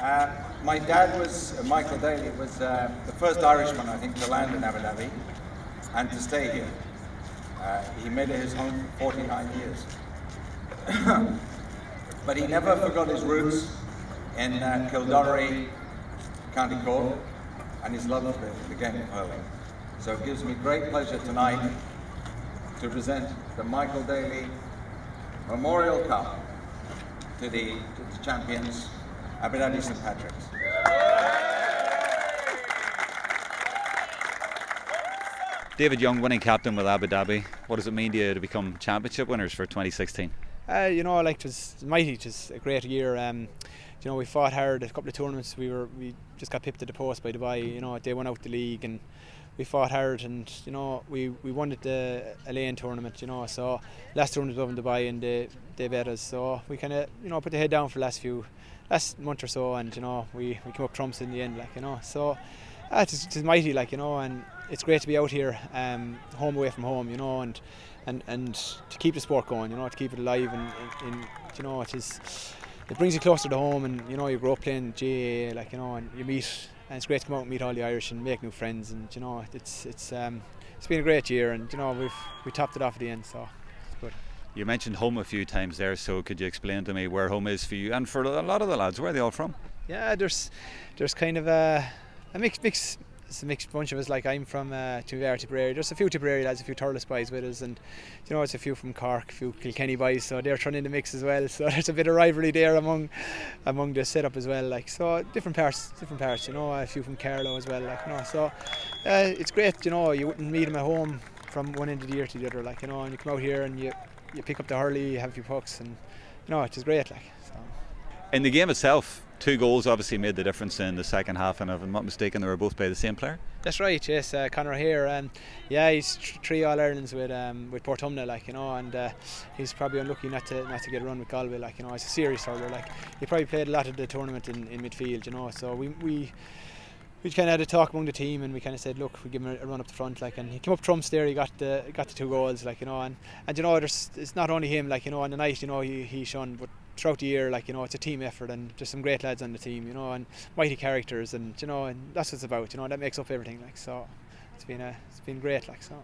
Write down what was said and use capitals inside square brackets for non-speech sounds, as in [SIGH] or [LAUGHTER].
Uh, my dad was, uh, Michael Daly, was uh, the first Irishman, I think, to land in Abu Dhabi and to stay here. Uh, he made it his home for 49 years. [COUGHS] but he never forgot his roots in uh, Kildorrery, County Cork, and his love for the, the game of hurling. So it gives me great pleasure tonight to present the Michael Daly Memorial Cup to the, to the champions, Abu Dhabi St. Patrick's. David Young, winning captain with Abu Dhabi. What does it mean to you to become championship winners for 2016? Uh, you know, I like it was mighty, just a great year. Um, you know, we fought hard a couple of tournaments. We were we just got pipped at the post by Dubai. You know, they won out the league and we fought hard and you know we, we won the Al tournament. You know, so last tournament was over in Dubai and they they bet us. So we kind of you know put the head down for the last few last month or so and you know we, we came up trumps in the end. Like you know, so uh, it's, it's mighty. Like you know and it's great to be out here, um, home away from home, you know, and and and to keep the sport going, you know, to keep it alive, and, and, you know, it is it brings you closer to home, and you know, you grow up playing GAA, like you know, and you meet, and it's great to come out and meet all the Irish and make new friends, and you know, it's it's um, it's been a great year, and you know, we've we topped it off at the end, so it's good. You mentioned home a few times there, so could you explain to me where home is for you and for a lot of the lads? Where are they all from? Yeah, there's there's kind of a, a mix mix it's a mixed bunch of us. Like I'm from uh, Tipperary, Tipperary. There's a few Tipperary lads, a few Thurles boys with us, and you know it's a few from Cork, a few Kilkenny boys. So they're trying in the mix as well. [LAUGHS] So there's a bit of rivalry there among among the setup as well. Like so, different parts, different parts. You know, a few from Carlow as well. Like you know, so uh, it's great. You know, you wouldn't meet them at home from one end of the year to the other. Like you know, and you come out here and you you pick up the hurley, you have a few pucks, and you know, it's just great. Like so. In the game itself, two goals obviously made the difference in the second half, and if I'm not mistaken, they were both by the same player. That's right. Yes, uh, Conor here. Um, yeah, he's three All Irelands with um, with Portumna, like you know, and uh, he's probably unlucky not to not to get a run with Galway, like you know. He's a serious hurler. Like he probably played a lot of the tournament in, in midfield, you know. So we we we kind of had a talk among the team and we kind of said look we give him a, run up the front like and he came up trumps there he got the got the two goals like you know and and you know there's it's not only him like you know on the night you know he he shone but throughout the year, like you know, it's a team effort, and there's some great lads on the team, you know, and mighty characters, and you know, and that's what it's about, you know, that makes up everything, like so. It's been a, it's been great, like so.